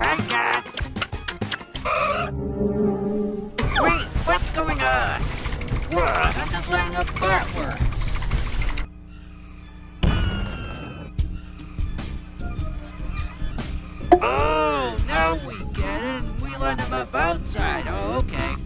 Wait, what's going on? What? I'm just lining up that work? Oh, now we get it. We line them up outside. Oh, okay.